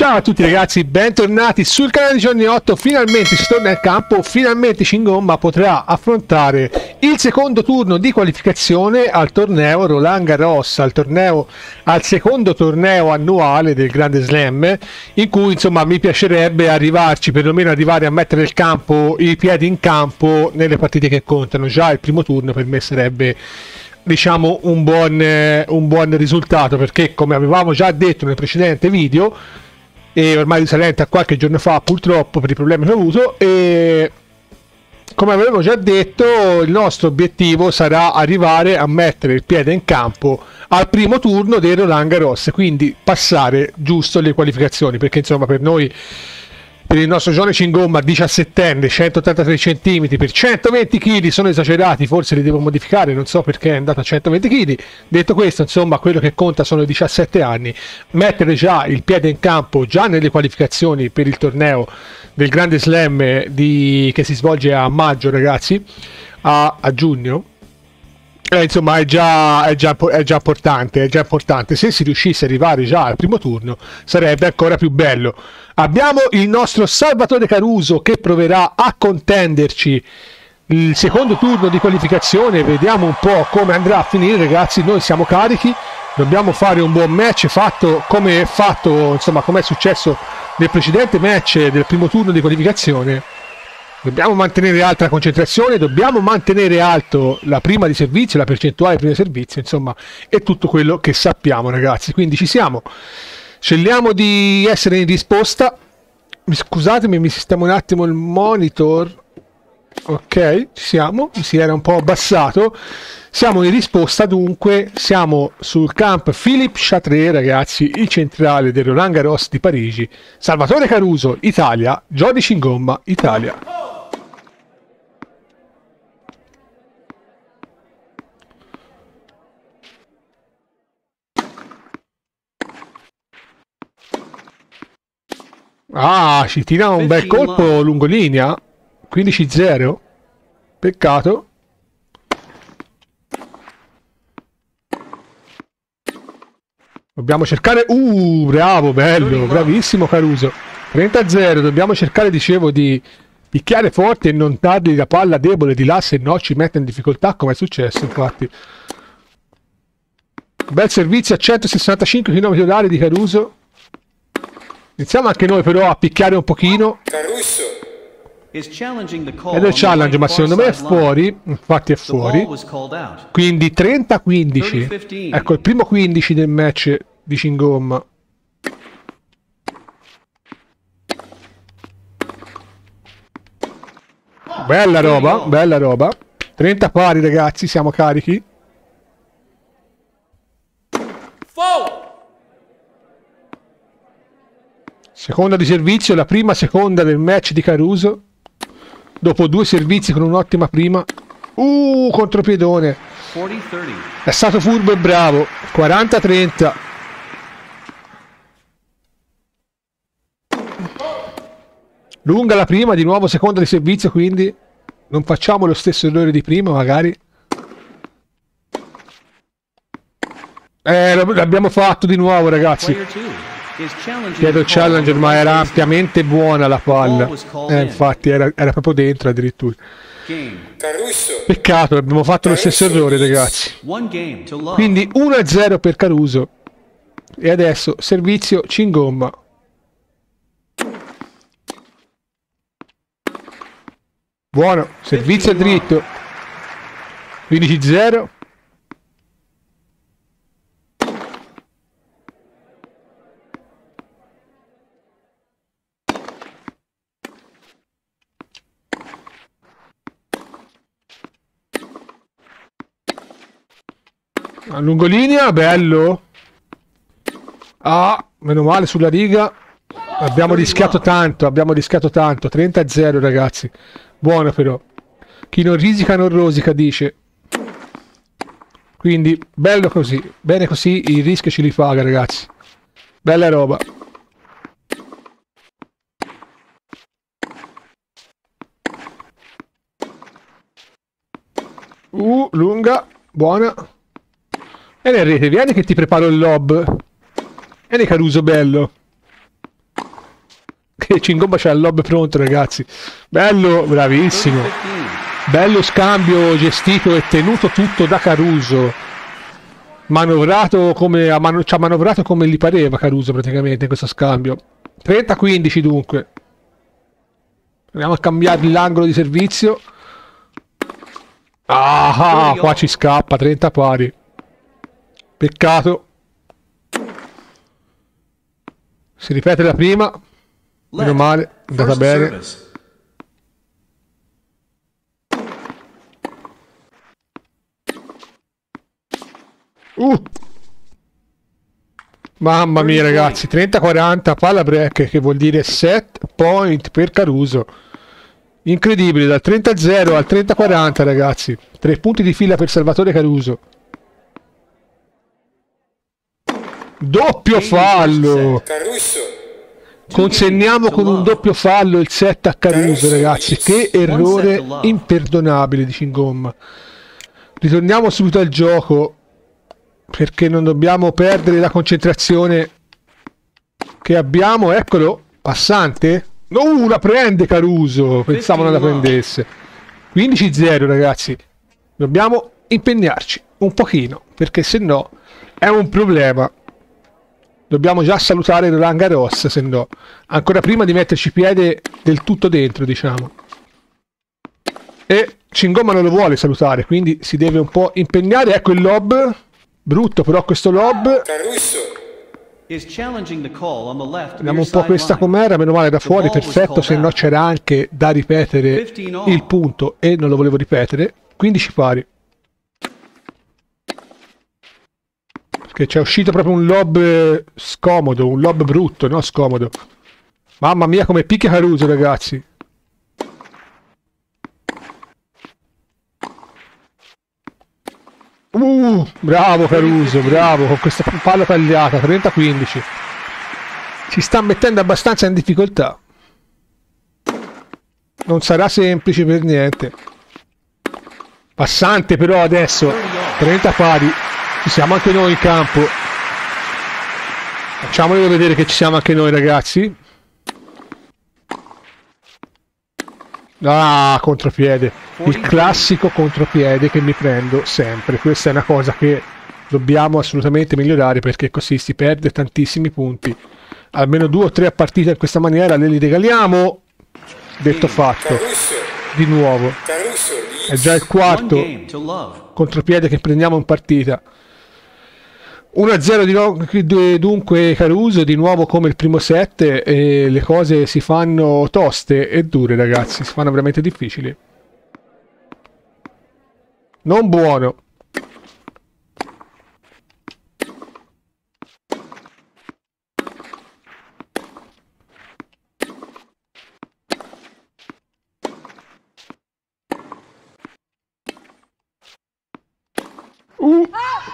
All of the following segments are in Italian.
Ciao a tutti ragazzi, bentornati sul canale di Giorni 8, finalmente si torna in campo, finalmente Cingomma potrà affrontare il secondo turno di qualificazione al torneo Roland Garros, al, torneo, al secondo torneo annuale del Grande Slam, in cui insomma mi piacerebbe arrivarci, perlomeno arrivare a mettere campo, i piedi in campo nelle partite che contano, già il primo turno per me sarebbe diciamo un buon, un buon risultato perché come avevamo già detto nel precedente video e ormai risalente a qualche giorno fa purtroppo per i problemi che ho avuto e come avevo già detto il nostro obiettivo sarà arrivare a mettere il piede in campo al primo turno del Roland Garros quindi passare giusto le qualificazioni perché insomma per noi per il nostro Gione Cingomma 17enne 183 cm per 120 kg sono esagerati forse li devo modificare non so perché è andato a 120 kg detto questo insomma quello che conta sono i 17 anni mettere già il piede in campo già nelle qualificazioni per il torneo del grande slam di, che si svolge a maggio ragazzi a, a giugno eh, insomma è già, è, già, è già, importante, è già importante. Se si riuscisse ad arrivare già al primo turno sarebbe ancora più bello. Abbiamo il nostro Salvatore Caruso che proverà a contenderci il secondo turno di qualificazione. Vediamo un po' come andrà a finire, ragazzi. Noi siamo carichi, dobbiamo fare un buon match fatto come è fatto, insomma, come è successo nel precedente match del primo turno di qualificazione Dobbiamo mantenere alta la concentrazione, dobbiamo mantenere alto la prima di servizio, la percentuale di prima di servizio, insomma, è tutto quello che sappiamo, ragazzi. Quindi ci siamo. Scegliamo di essere in risposta. Scusatemi, mi sistemo un attimo il monitor. Ok, ci siamo. Si era un po' abbassato. Siamo in risposta dunque, siamo sul camp Philippe Chatré, ragazzi, il centrale del Roland Garros di Parigi. Salvatore Caruso, Italia. Jody Cingomma, Italia. Ah, ci tira un bel colpo lungolinea. 15-0. Peccato. Dobbiamo cercare... Uh, bravo, bello, bravissimo Caruso. 30-0, dobbiamo cercare, dicevo, di picchiare forte e non dargli la palla debole di là, se no ci mette in difficoltà, come è successo, infatti. Bel servizio a 165 km h di Caruso. Iniziamo anche noi però a picchiare un pochino. Ed è il challenge, ma secondo me è fuori. Infatti è fuori. Quindi 30-15. Ecco, il primo 15 del match di Cingomma. Bella roba, bella roba. 30 pari ragazzi, siamo carichi. Seconda di servizio, la prima seconda del match di Caruso. Dopo due servizi con un'ottima prima. Uh, contropiedone. È stato furbo e bravo. 40-30. Lunga la prima, di nuovo seconda di servizio, quindi non facciamo lo stesso errore di prima, magari. Eh, l'abbiamo fatto di nuovo, ragazzi. Chiedo Challenger, ma era ampiamente buona la palla. Eh, infatti, era, era proprio dentro addirittura. Peccato, abbiamo fatto lo stesso errore, ragazzi. Quindi 1-0 per Caruso. E adesso servizio Cingomma. Buono, servizio dritto. 15-0. A lungolinea, bello. Ah, meno male sulla riga. Abbiamo rischiato tanto, abbiamo rischiato tanto. 30-0 ragazzi. Buono però. Chi non risica non rosica, dice. Quindi, bello così. Bene così, il rischio ci ripaga ragazzi. Bella roba. Uh, lunga. Buona. Rete, vieni che ti preparo il lob. Vieni Caruso bello. e Cingomba c'ha il lob pronto ragazzi. Bello bravissimo. Bello scambio gestito e tenuto tutto da Caruso. Manovrato come ci ha manovrato come gli pareva Caruso praticamente in questo scambio. 30-15 dunque. Andiamo a cambiare l'angolo di servizio. Ah qua ci scappa 30 pari peccato. Si ripete la prima. Meno male è andata bene. uh. Mamma mia ragazzi, 30-40, palla break che vuol dire set point per Caruso. Incredibile, dal 30-0 al 30-40 ragazzi. Tre punti di fila per Salvatore Caruso. Doppio fallo! Consegniamo con un doppio fallo il set a Caruso ragazzi. Che errore imperdonabile di Cingomma. Ritorniamo subito al gioco perché non dobbiamo perdere la concentrazione che abbiamo. Eccolo, passante. No, la prende Caruso. Pensavo non la prendesse. 15-0 ragazzi. Dobbiamo impegnarci un pochino perché se no è un problema. Dobbiamo già salutare Roland Garros, se no. Ancora prima di metterci piede del tutto dentro, diciamo. E Cingomma non lo vuole salutare, quindi si deve un po' impegnare. Ecco il lob. Brutto però questo lob. Vediamo un po' questa com'era, meno male da fuori, perfetto, se no c'era anche da ripetere il punto e non lo volevo ripetere. 15 pari. Perché c'è uscito proprio un lob scomodo, un lob brutto, no scomodo. Mamma mia come picchia Caruso ragazzi. Uh, bravo Caruso, bravo, con questa palla tagliata, 30-15. Si sta mettendo abbastanza in difficoltà. Non sarà semplice per niente. Passante però adesso, 30 pari. Ci siamo anche noi in campo. Facciamolo vedere che ci siamo anche noi ragazzi. Ah, contropiede. Il classico contropiede che mi prendo sempre. Questa è una cosa che dobbiamo assolutamente migliorare perché così si perde tantissimi punti. Almeno due o tre a partita in questa maniera le li regaliamo. Detto fatto. Di nuovo. È già il quarto contropiede che prendiamo in partita. 1-0 di no, dunque Caruso di nuovo come il primo set e le cose si fanno toste e dure ragazzi, si fanno veramente difficili. Non buono.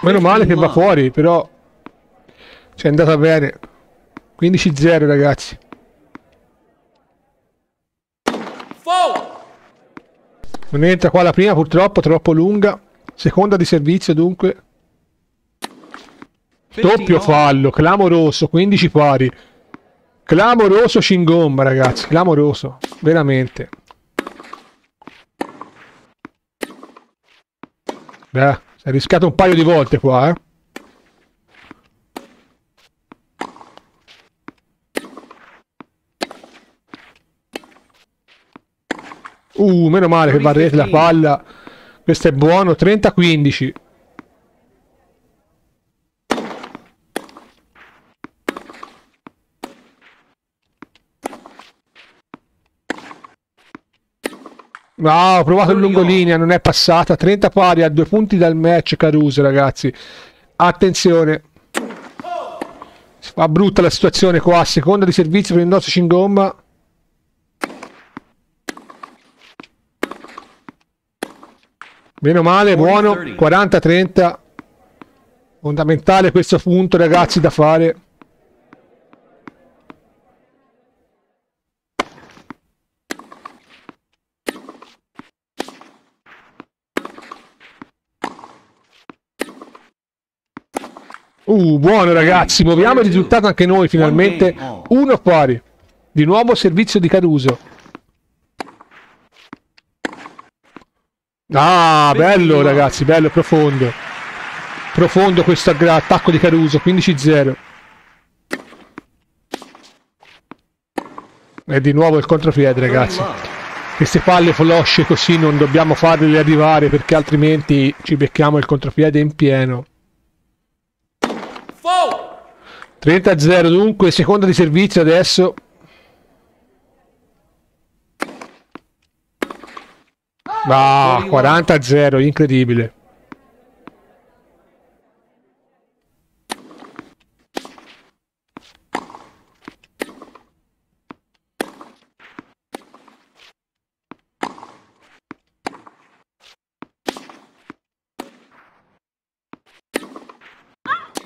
Meno male che va fuori, però ci è andata bene. 15-0 ragazzi. Non entra qua la prima purtroppo, troppo lunga. Seconda di servizio dunque. Doppio fallo, clamoroso, 15 pari. Clamoroso Cingomba ragazzi, clamoroso, veramente. Beh. Hai rischiato un paio di volte qua, eh. Uh, meno male che barrete la palla. Questo è buono, 30-15. No, ho provato il lungolinea, non è passata. 30 pari a due punti dal match Caruso, ragazzi. Attenzione. Fa brutta la situazione qua. Seconda di servizio per il nostro Cingomba. Meno male, buono. 40-30. Fondamentale questo punto, ragazzi, da fare. Uh, buono ragazzi, muoviamo il risultato anche noi finalmente. Uno pari. Di nuovo servizio di Caruso. Ah, bello ragazzi, bello, profondo. Profondo questo attacco di Caruso, 15-0. E di nuovo il contropiede ragazzi. Queste palle flosce così non dobbiamo farle arrivare perché altrimenti ci becchiamo il contropiede in pieno. 30-0 dunque, seconda di servizio adesso. Ah, 40-0, incredibile.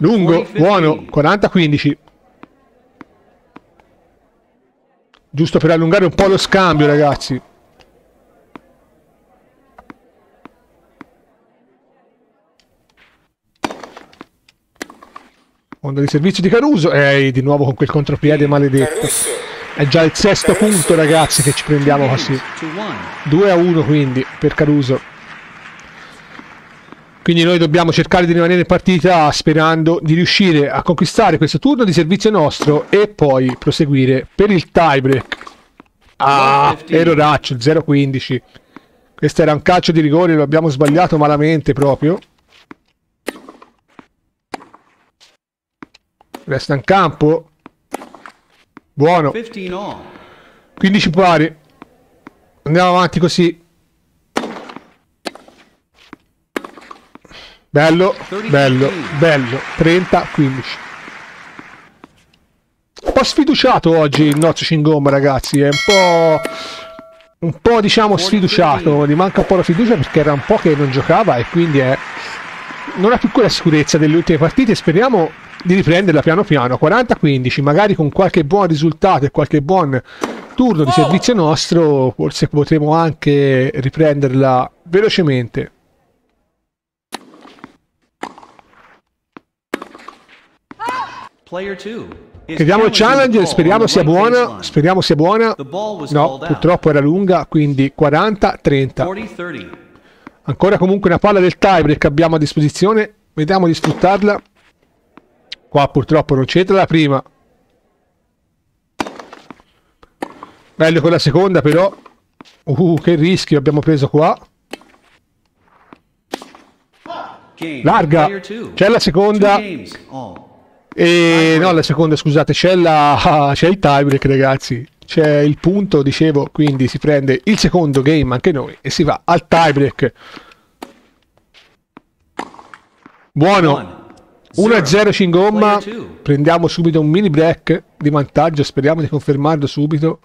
Lungo, buono, 40-15. Giusto per allungare un po' lo scambio, ragazzi. Onda di servizio di Caruso. E di nuovo con quel contropiede maledetto. È già il sesto punto, ragazzi, che ci prendiamo così. 2 a 1 quindi per Caruso. Quindi noi dobbiamo cercare di rimanere in partita sperando di riuscire a conquistare questo turno di servizio nostro e poi proseguire per il tiebreak. Ah, erroraccio, 0-15. Questo era un calcio di rigore, lo abbiamo sbagliato malamente proprio. Resta in campo. Buono. 15 pari. Andiamo avanti così. Bello, bello, bello. 30-15. Un po' sfiduciato oggi il Nozzo Cingomba, ragazzi. È un po'... Un po' diciamo sfiduciato. Gli manca un po' la fiducia perché era un po' che non giocava e quindi è... Non ha più quella sicurezza delle ultime partite. Speriamo di riprenderla piano piano. 40-15, magari con qualche buon risultato e qualche buon turno di servizio nostro, forse potremo anche riprenderla velocemente. Chiediamo il challenge, speriamo sia buona, speriamo sia buona. No, purtroppo era lunga, quindi 40-30. Ancora comunque una palla del tiebreak che abbiamo a disposizione, vediamo di sfruttarla. Qua purtroppo non c'entra la prima. Meglio con la seconda però. Uh, che rischio abbiamo preso qua. Larga. C'è la seconda. E no, la seconda, scusate, c'è, la, c'è il tiebreak, ragazzi. C'è il punto, dicevo, quindi si prende il secondo game anche noi e si va al tiebreak. Buono. 1-0 Cingomma. Prendiamo subito un mini break di vantaggio. Speriamo di confermarlo subito.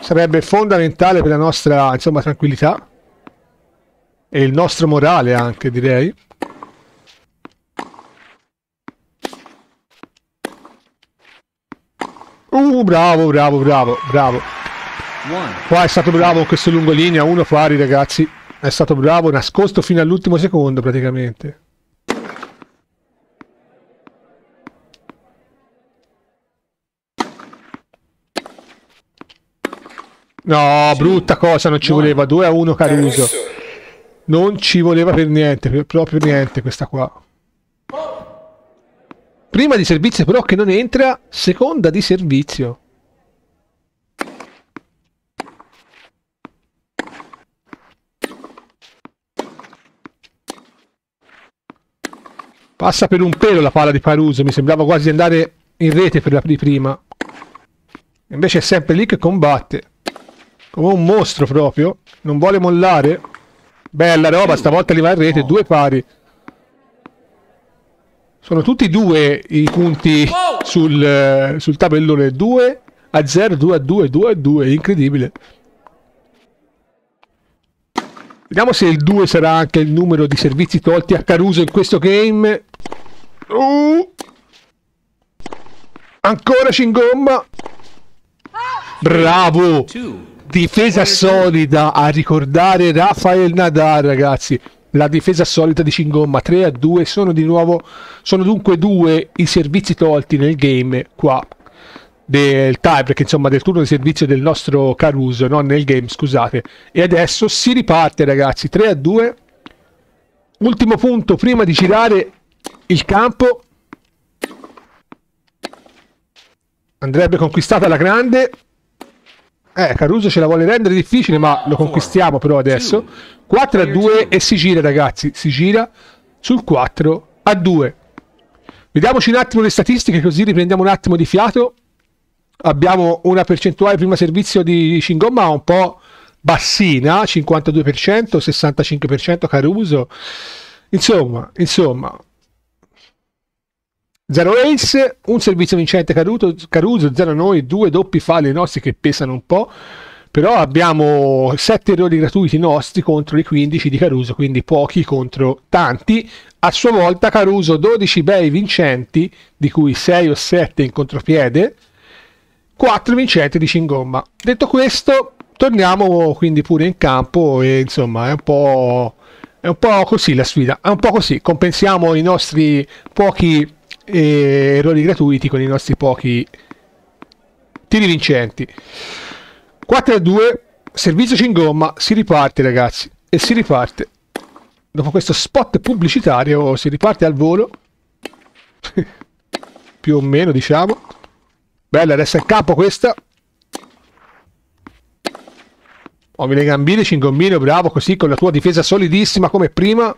Sarebbe fondamentale per la nostra insomma, tranquillità. E il nostro morale anche, direi. Uh, bravo, bravo, bravo, bravo. Qua è stato bravo questo lungolinea, uno pari ragazzi. È stato bravo, nascosto fino all'ultimo secondo praticamente. No, brutta cosa, non ci voleva. 2 a 1 Caruso. Non ci voleva per niente, proprio niente questa qua. Prima di servizio però che non entra, seconda di servizio. Passa per un pelo la palla di Paruso, mi sembrava quasi andare in rete per la di prima. Invece è sempre lì che combatte. Come un mostro proprio. Non vuole mollare. Bella roba, stavolta arriva in rete, due pari. Sono tutti due i punti sul, sul tabellone 2 a 0, 2 a 2, 2 a 2, incredibile. Vediamo se il 2 sarà anche il numero di servizi tolti a Caruso in questo game. Uh. Ancora Cingomba. Bravo. Difesa solida a ricordare Rafael Nadal, ragazzi la difesa solita di Cingomma 3 a 2 sono di nuovo sono dunque due i servizi tolti nel game qua del tiebreak, insomma del turno di servizio del nostro Caruso, non nel game, scusate. E adesso si riparte ragazzi, 3 a 2. Ultimo punto prima di girare il campo. Andrebbe conquistata la grande. Eh, Caruso ce la vuole rendere difficile, ma lo conquistiamo però adesso. 4 a 2 e si gira ragazzi, si gira sul 4 a 2. Vediamoci un attimo le statistiche così riprendiamo un attimo di fiato abbiamo una percentuale prima servizio di Shingomma un po' bassina, 52%, 65% Caruso. Insomma, insomma, 0 ace, un servizio vincente Caruso, Caruso 0 noi, due doppi falli nostri che pesano un po', però abbiamo 7 errori gratuiti nostri contro i 15 di Caruso, quindi pochi contro tanti. A sua volta Caruso 12 bei vincenti, di cui 6 o 7 in contropiede, 4 vincenti di Cingomma. Detto questo, torniamo quindi pure in campo e insomma è un po', è un po così la sfida, è un po' così, compensiamo i nostri pochi eh, errori gratuiti con i nostri pochi tiri vincenti. 4 a 2, servizio Cingomma, si riparte ragazzi, e si riparte. Dopo questo spot pubblicitario si riparte al volo, più o meno diciamo. Bella, adesso è in campo questa. Muovi le gambine, Cingommino, bravo, così con la tua difesa solidissima come prima.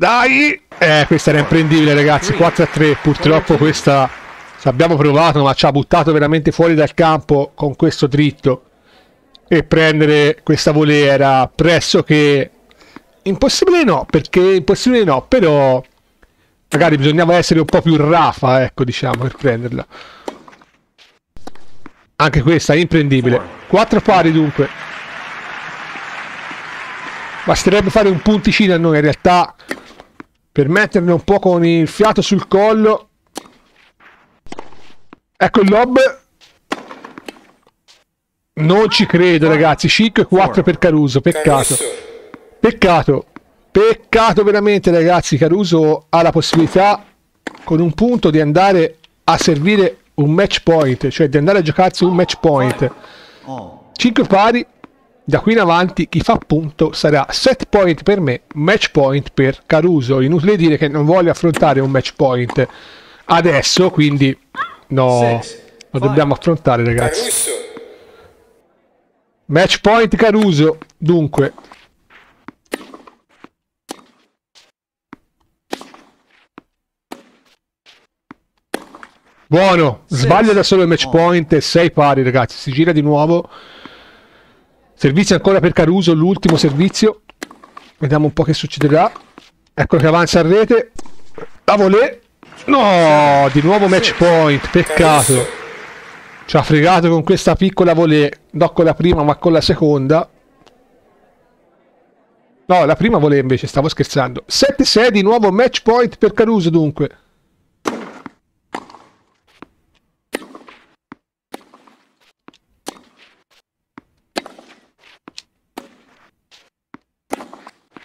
Dai! Eh, questa era imprendibile, ragazzi. 4 a 3. Purtroppo questa abbiamo provato, ma ci ha buttato veramente fuori dal campo con questo dritto. E prendere questa volea era pressoché impossibile no, perché impossibile no, però magari bisognava essere un po' più rafa, ecco, diciamo, per prenderla. Anche questa è imprendibile. Quattro pari dunque. Basterebbe fare un punticino a noi in realtà per metterne un po' con il fiato sul collo. Ecco il lob. Non ci credo ragazzi. 5 e 4 per Caruso. Peccato. Peccato. Peccato veramente ragazzi, Caruso ha la possibilità con un punto di andare a servire un match point, cioè di andare a giocarsi un match point. 5 pari, da qui in avanti chi fa punto sarà set point per me, match point per Caruso. Inutile dire che non voglio affrontare un match point adesso, quindi no, lo dobbiamo affrontare ragazzi. Match point Caruso, dunque. Buono, sbaglia da solo il match point, 6 pari ragazzi, si gira di nuovo. Servizio ancora per Caruso, l'ultimo servizio. Vediamo un po' che succederà. Eccolo che avanza a rete. La volée. No, di nuovo match point, peccato. Ci ha fregato con questa piccola volée, non con la prima ma con la seconda. No, la prima volée invece, stavo scherzando. 7-6 di nuovo match point per Caruso dunque.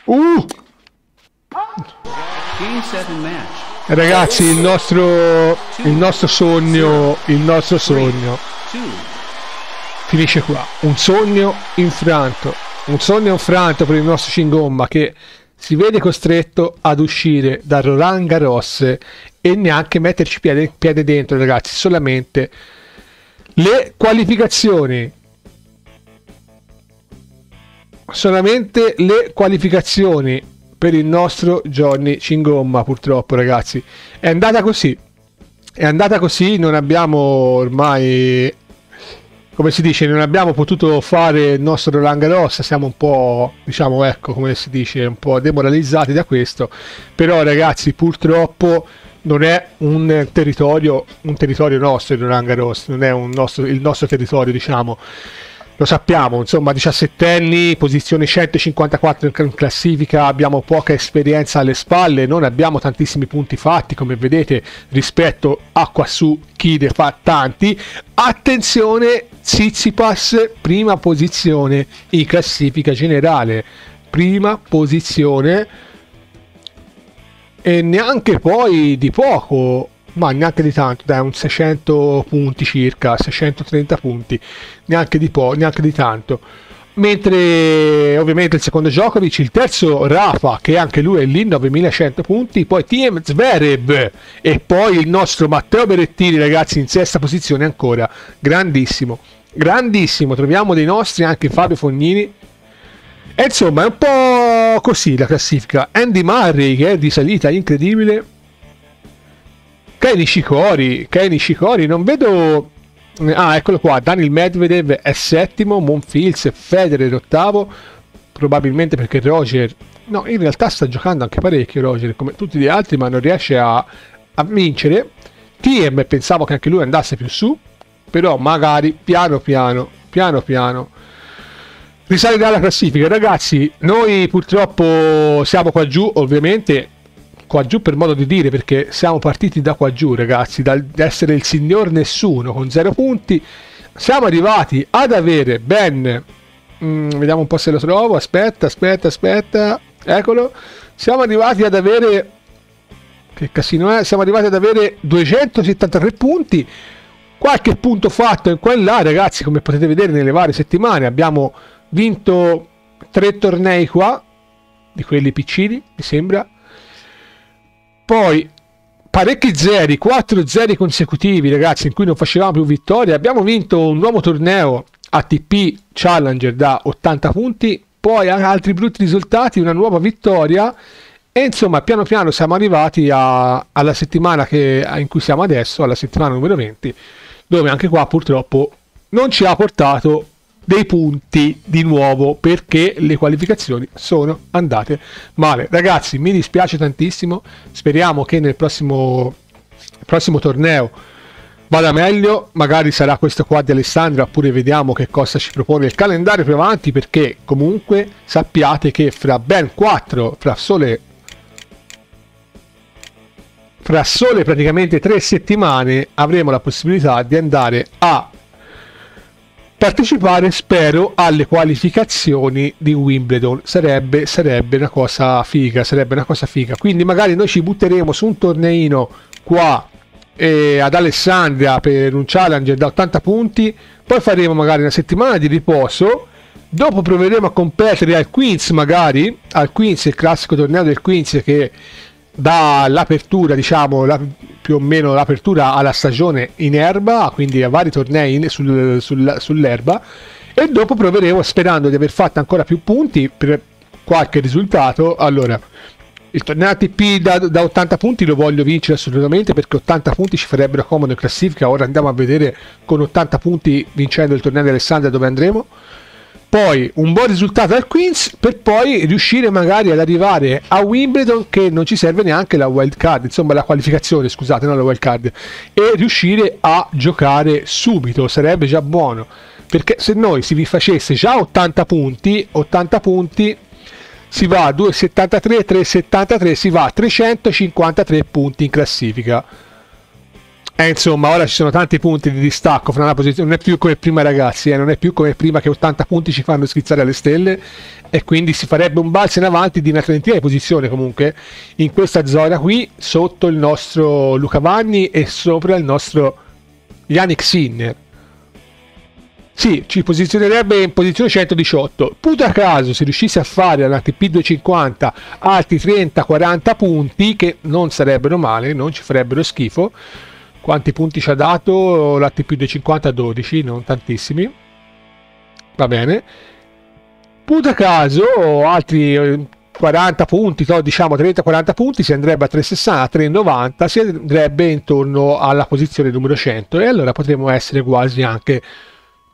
Uh! Ragazzi, il nostro, il nostro sogno, il nostro sogno finisce qua. Un sogno infranto, un sogno infranto per il nostro Cingomba che si vede costretto ad uscire da Roland Garros e neanche metterci piede, piede dentro, ragazzi. Solamente le qualificazioni solamente le qualificazioni per il nostro Johnny Cingomma purtroppo ragazzi. È andata così. È andata così non abbiamo ormai come si dice non abbiamo potuto fare il nostro Roland Garros siamo un po' diciamo ecco come si dice un po' demoralizzati da questo. Però ragazzi purtroppo non è un territorio un territorio nostro il Roland Garros non è nostro, il nostro territorio diciamo lo sappiamo, insomma, 17 anni, posizione 154 in classifica, abbiamo poca esperienza alle spalle, non abbiamo tantissimi punti fatti, come vedete, rispetto a qua su chi ne fa tanti. Attenzione, Tsitsipas, prima posizione in classifica generale, prima posizione e neanche poi di poco ma neanche di tanto, dai, un 600 punti circa, 630 punti, neanche di, po', neanche di tanto. Mentre ovviamente il secondo Djokovic, il terzo Rafa, che anche lui è lì, 9100 punti, poi TM Zverev e poi il nostro Matteo Berettini, ragazzi, in sesta posizione ancora, grandissimo, grandissimo, troviamo dei nostri, anche Fabio Fognini, e insomma è un po' così la classifica. Andy Murray che è di salita incredibile. Kenny Shikori, Kenny Shikori, non vedo... Ah, eccolo qua, Daniel Medvedev è settimo, Monfils e Federer ottavo, probabilmente perché Roger... No, in realtà sta giocando anche parecchio Roger, come tutti gli altri, ma non riesce a, a vincere. Tiem pensavo che anche lui andasse più su, però magari piano piano, piano piano risalirà la classifica. Ragazzi, noi purtroppo siamo qua giù, ovviamente qua giù per modo di dire, perché siamo partiti da qua giù, ragazzi, dal essere il signor nessuno con zero punti. Siamo arrivati ad avere ben mm, vediamo un po' se lo trovo. Aspetta, aspetta, aspetta. Eccolo. Siamo arrivati ad avere che casino è? Siamo arrivati ad avere 273 punti. Qualche punto fatto in qua e là, ragazzi, come potete vedere nelle varie settimane abbiamo vinto tre tornei qua, di quelli piccini, mi sembra. Poi parecchi zeri, 4 zeri consecutivi, ragazzi, in cui non facevamo più vittorie. Abbiamo vinto un nuovo torneo ATP Challenger da 80 punti, poi altri brutti risultati, una nuova vittoria. E insomma, piano piano siamo arrivati a, alla settimana che, in cui siamo adesso, alla settimana numero 20, dove anche qua purtroppo non ci ha portato dei punti di nuovo perché le qualificazioni sono andate male. Ragazzi, mi dispiace tantissimo. Speriamo che nel prossimo, prossimo torneo vada meglio. Magari sarà questo qua di Alessandro, oppure vediamo che cosa ci propone il calendario più avanti. Perché comunque sappiate che fra ben 4, fra sole fra sole praticamente tre settimane avremo la possibilità di andare a partecipare spero alle qualificazioni di Wimbledon. Sarebbe, sarebbe una cosa figa sarebbe una cosa figa. Quindi magari noi ci butteremo su un torneino qua eh, ad Alessandria per un challenge da 80 punti poi faremo magari una settimana di riposo dopo proveremo a competere al Queens magari al Queens il classico torneo del Queens che dall'apertura, diciamo, la, più o meno l'apertura alla stagione in erba, quindi a vari tornei in, sul, sul, sull'erba, e dopo proveremo, sperando di aver fatto ancora più punti per qualche risultato. Allora, il torneo ATP da, da 80 punti lo voglio vincere assolutamente perché 80 punti ci farebbero comodo in classifica. Ora andiamo a vedere con 80 punti vincendo il torneo di Alessandria dove andremo poi un buon risultato al Queens per poi riuscire magari ad arrivare a Wimbledon che non ci serve neanche la wild card, insomma la qualificazione, scusate, non la wild card, e riuscire a giocare subito, sarebbe già buono, perché se noi si facesse già 80 punti, 80 punti si va a 2,73, 3,73, si va a 353 punti in classifica eh, insomma, ora ci sono tanti punti di distacco fra una posizione, non è più come prima ragazzi, eh, non è più come prima che 80 punti ci fanno schizzare alle stelle e quindi si farebbe un balzo in avanti di una trentina di posizione comunque in questa zona qui sotto il nostro Luca Vanni e sopra il nostro Yannick Sinner. Sì, ci posizionerebbe in posizione 118. Puta caso se riuscisse a fare all'ATP 250 altri 30-40 punti, che non sarebbero male, non ci farebbero schifo, quanti punti ci ha dato? l'ATP 250 12 non tantissimi. Va bene. Puta caso altri 40 eh, punti diciamo 30-40 punti si andrebbe a 360 390 si andrebbe intorno alla posizione numero 100 e allora potremmo essere quasi anche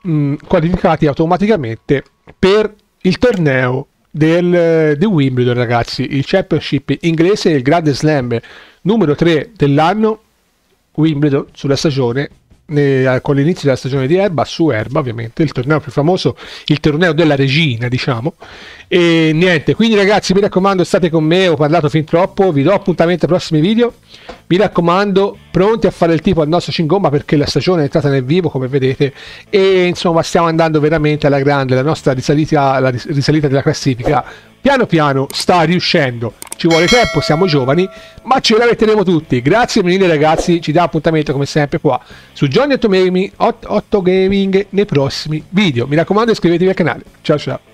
mh, mm, qualificati automaticamente per il torneo del, di Wimbledon ragazzi. Il championship inglese il Grand Slam numero 3 dell'anno Wimbledon sulla stagione con l'inizio della stagione di Erba su Erba ovviamente il torneo più famoso il torneo della regina diciamo. E niente quindi ragazzi mi raccomando state con me ho parlato fin troppo vi do appuntamento ai prossimi video Mi raccomando, pronti a fare il tipo al nostro Cingomma perché la stagione è entrata nel vivo, come vedete, e insomma stiamo andando veramente alla grande, la nostra risalita, la risalita della classifica piano piano sta riuscendo. Ci vuole tempo, siamo giovani, ma ce la metteremo tutti. Grazie mille ragazzi, ci dà appuntamento come sempre qua su Johnny 8 Gaming, 8, 8 Gaming nei prossimi video. Mi raccomando iscrivetevi al canale. Ciao ciao.